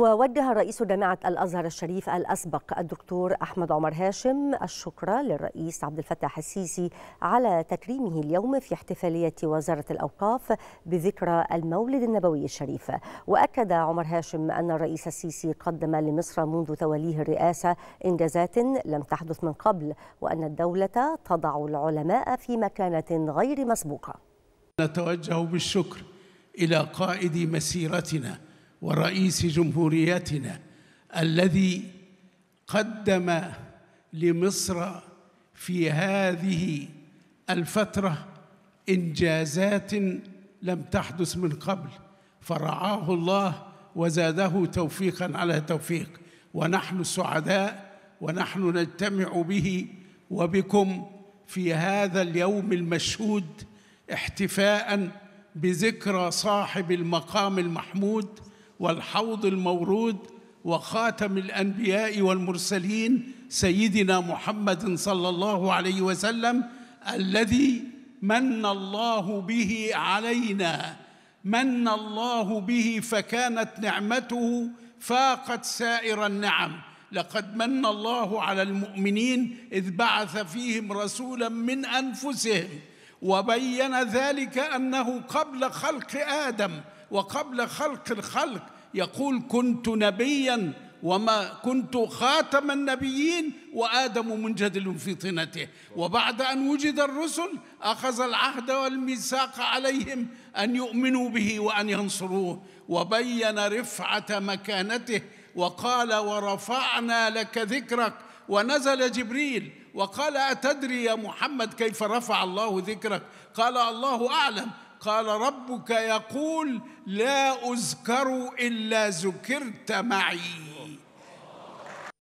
ووجه رئيس جامعة الأزهر الشريف الأسبق الدكتور أحمد عمر هاشم الشكر للرئيس عبد الفتاح السيسي على تكريمه اليوم في احتفالية وزارة الأوقاف بذكرى المولد النبوي الشريف. وأكد عمر هاشم أن الرئيس السيسي قدم لمصر منذ توليه الرئاسة إنجازات لم تحدث من قبل وأن الدولة تضع العلماء في مكانة غير مسبوقة. نتوجه بالشكر إلى قائد مسيرتنا ورئيس جمهوريتنا الذي قدم لمصر في هذه الفترة إنجازات لم تحدث من قبل فرعاه الله وزاده توفيقا على توفيق. ونحن سعداء ونحن نجتمع به وبكم في هذا اليوم المشهود احتفاء بذكرى صاحب المقام المحمود والحوض المورود وخاتم الأنبياء والمرسلين سيدنا محمد صلى الله عليه وسلم الذي من الله به علينا من الله به فكانت نعمته فاقت سائر النعم. لقد من الله على المؤمنين إذ بعث فيهم رسولا من أنفسهم وبين ذلك أنه قبل خلق آدم وقبل خلق الخلق يقول كنت نبيا وما كنت خاتم النبيين وآدم منجدل في طينته. وبعد أن وجد الرسل أخذ العهد والميثاق عليهم أن يؤمنوا به وأن ينصروه. وبين رفعة مكانته وقال ورفعنا لك ذكرك. ونزل جبريل وقال أتدري يا محمد كيف رفع الله ذكرك؟ قال الله أعلم. قال ربك يقول لا أذكر إلا ذكرت معي.